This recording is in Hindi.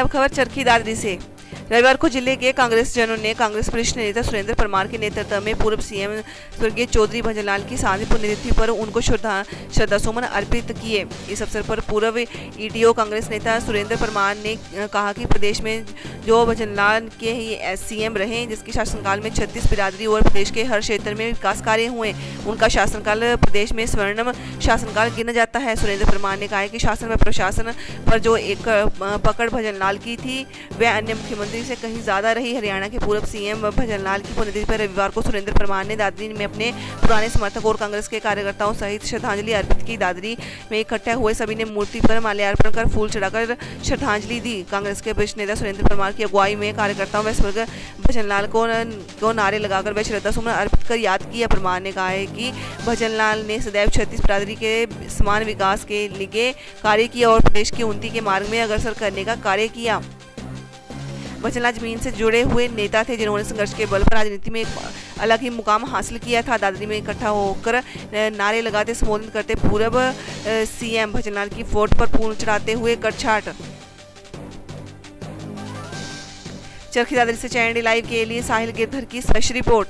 अब खबर चरखी दादरी से। रविवार को ज़िले के कांग्रेस जनों ने कांग्रेस वरिष्ठ नेता सुरेंद्र परमार के नेतृत्व में पूर्व सीएम स्वर्गीय चौधरी भजनलाल की शादी पुण्यतिथि पर उनको श्रद्धा, श्रद्धासुमन अर्पित किए। इस अवसर पर पूर्व ईटीओ कांग्रेस नेता सुरेंद्र परमार ने कहा कि प्रदेश में जो भजनलाल के ही सीएम रहे, जिसके शासनकाल में छत्तीस बिरादरी और प्रदेश के हर क्षेत्र में विकास कार्य हुए, उनका शासनकाल प्रदेश में स्वर्णम शासनकाल गिना जाता है। सुरेंद्र परमार ने कहा कि शासन व प्रशासन पर जो एक पकड़ भजनलाल की थी, वह अन्य मुख्यमंत्री मुख्यमंत्री से कहीं ज़्यादा रही हरियाणा के पूर्व सीएम भजनलाल की पुण्यतिथि पर रविवार को सुरेंद्र परमार ने दादरी में अपने पुराने समर्थक और कांग्रेस के कार्यकर्ताओं सहित श्रद्धांजलि अर्पित की। दादरी में इकट्ठे हुए सभी ने मूर्ति पर माल्यार्पण कर फूल चढ़ाकर श्रद्धांजलि दी। कांग्रेस के वरिष्ठ नेता सुरेंद्र परमार की अगुवाई में कार्यकर्ताओं व स्वर्ग भजनलाल को को नारे लगाकर वे श्रद्धा सुमन अर्पित कर याद किया परमार ने कहा है कि भजनलाल ने सदैव छत्तीस बरादरी के समान विकास के लिए कार्य किया और प्रदेश की उन्नति के मार्ग में अग्रसर करने का कार्य किया। वचला ज़मीन से जुड़े हुए नेता थे जिन्होंने संघर्ष के बल पर राजनीति में अलग ही मुकाम हासिल किया था। दादरी में इकट्ठा होकर नारे लगाते संबोधित करते पूर्व सीएम भजनलाल की फोर्ट पर पूर्ण चढ़ाते हुए कटछाट चरखी दादरी से चैनडी लाइव के लिए साहिल गिरधर की स्पेशल रिपोर्ट।